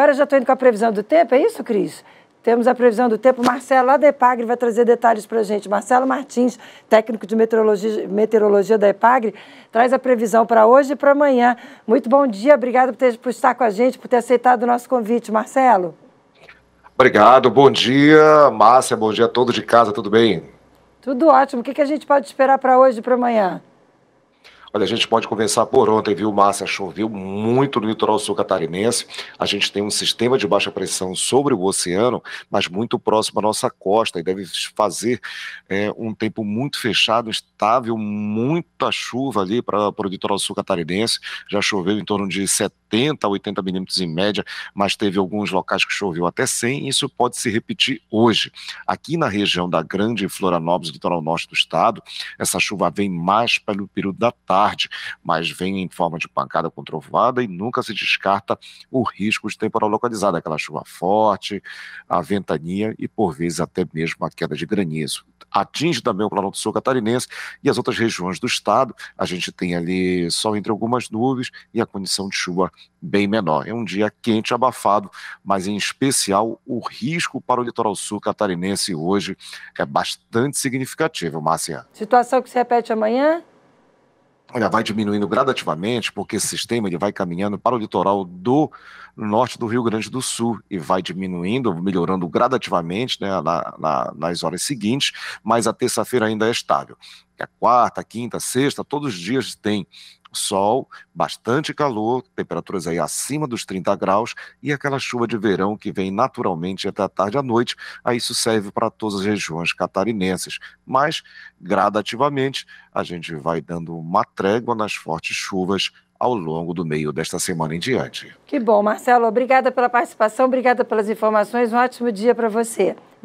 Agora já estou indo com a previsão do tempo, é isso, Cris? Temos a previsão do tempo. Marcelo, lá da EPAGRE, vai trazer detalhes para a gente. Marcelo Martins, técnico de meteorologia, meteorologia da EPAGRE, traz a previsão para hoje e para amanhã. Muito bom dia, obrigado por, ter, por estar com a gente, por ter aceitado o nosso convite. Marcelo. Obrigado, bom dia, Márcia, bom dia a todos de casa, tudo bem? Tudo ótimo. O que, que a gente pode esperar para hoje e para amanhã? Olha, a gente pode conversar por ontem, viu, Márcia? Choveu muito no litoral sul catarinense. A gente tem um sistema de baixa pressão sobre o oceano, mas muito próximo à nossa costa e deve fazer é, um tempo muito fechado, estável, muita chuva ali para o litoral sul catarinense. Já choveu em torno de 70 a 80 milímetros em média, mas teve alguns locais que choveu até 100 e isso pode se repetir hoje. Aqui na região da Grande Florianópolis, litoral norte do estado, essa chuva vem mais pelo período da tarde mas vem em forma de pancada com trovada e nunca se descarta o risco de temporal localizado, aquela chuva forte, a ventania e por vezes até mesmo a queda de granizo. Atinge também o Planalto Sul catarinense e as outras regiões do estado. A gente tem ali sol entre algumas nuvens e a condição de chuva bem menor. É um dia quente, abafado, mas em especial o risco para o litoral sul catarinense hoje é bastante significativo, Márcia. Situação que se repete amanhã? Olha, vai diminuindo gradativamente, porque esse sistema ele vai caminhando para o litoral do norte do Rio Grande do Sul e vai diminuindo, melhorando gradativamente né, na, na, nas horas seguintes, mas a terça-feira ainda é estável. A quarta, quinta, sexta, todos os dias tem sol, bastante calor, temperaturas aí acima dos 30 graus e aquela chuva de verão que vem naturalmente até a tarde à noite. Aí isso serve para todas as regiões catarinenses, mas gradativamente a gente vai dando uma trégua nas fortes chuvas ao longo do meio desta semana em diante. Que bom, Marcelo. Obrigada pela participação, obrigada pelas informações. Um ótimo dia para você.